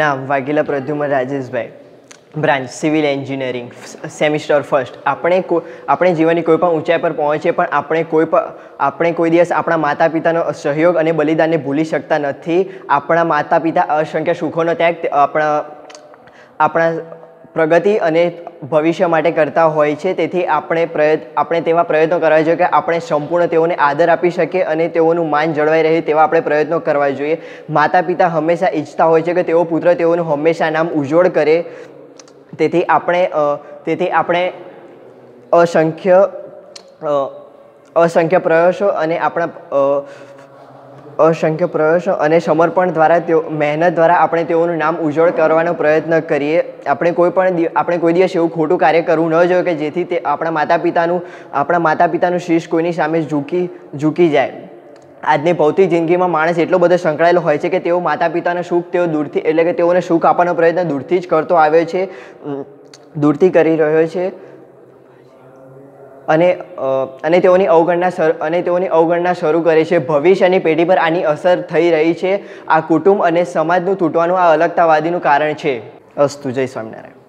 નામ Vaghela Pradyuman Rajeshbhai. Branch civil engineering semester first આપણે આપણે જીવનની કોઈ પણ ઊંચાઈ પર પહોંચીએ, પણ આપણે કોઈ પણ આપણે કોઈ દિવસ આપણા માતા પિતાનો સહયોગ અને બલિદાનને ભૂલી શકતા નથી. આપણા માતા પિતા અસંખ્ય સુખોનો ત્યાગ આપણા આપણા પ્રગતિ અને ભવિષ્ય માટે કરતા હોય છે. તેથી આપણે પ્રયત્ન, આપણે તેવા પ્રયત્નો કરવા જોઈએ કે આપણે સંપૂર્ણ તેઓને આદર આપી શકીએ અને તેઓનું માન જળવાઈ રહે તેવા આપણે પ્રયત્નો કરવા જોઈએ. માતા પિતા હંમેશા ઈચ્છતા હોય છે કે તેઓ પુત્ર તેઓનું હંમેશા નામ ઉજોળ કરે. તેથી આપણે તેથી આપણે અસંખ્ય અસંખ્ય પ્રયાસો અને આપણા અસંખ્ય પ્રયાસો અને સમર્પણ દ્વારા તેઓ, મહેનત દ્વારા આપણે તેઓનું નામ ઉજ્જવળ કરવાનો પ્રયત્ન કરીએ. આપણે કોઈ પણ આપણે કોઈ દિવસ એવું ખોટું કાર્ય કરવું ન જોઈએ કે જેથી તે આપણા માતા પિતાનું આપણા માતા પિતાનું શીશ કોઈની સામે ઝૂકી ઝૂકી જાય. આજની ભૌતિક જિંદગીમાં માણસ એટલો બધો સંકળાયેલો હોય છે કે તેઓ માતા પિતાનું સુખ તેઓ દૂરથી, એટલે કે તેઓને સુખ આપવાનો પ્રયત્ન દૂરથી જ કરતો આવ્યો છે દૂરથી કરી રહ્યો છે. અને અને તેઓની અવગણના અને તેઓની અવગણના શરૂ કરે છે. ભવિષ્યની પેઢી પર આની અસર થઈ રહી છે. આ કુટુંબ અને સમાજનું તૂટવાનું આ અલગતાવાદીનું કારણ છે. અસ્તુ જય સ્વામિનારાયણ.